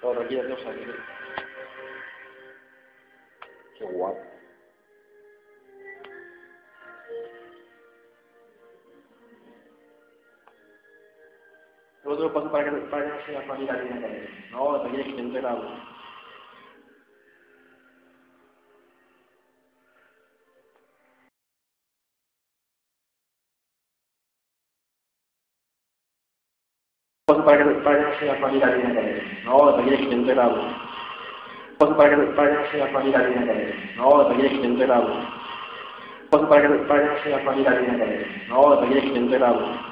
Todo requiere dos años. Qué guapo. Luego te paso para que, para que no sea familia que No, requiere Paso para que, para que sea familia directamente. No, tranquilo, que te. Paso para que, para que sea familia directamente. No, tranquilo, que te. Paso para que, para que sea familia directamente. No, tranquilo, que te.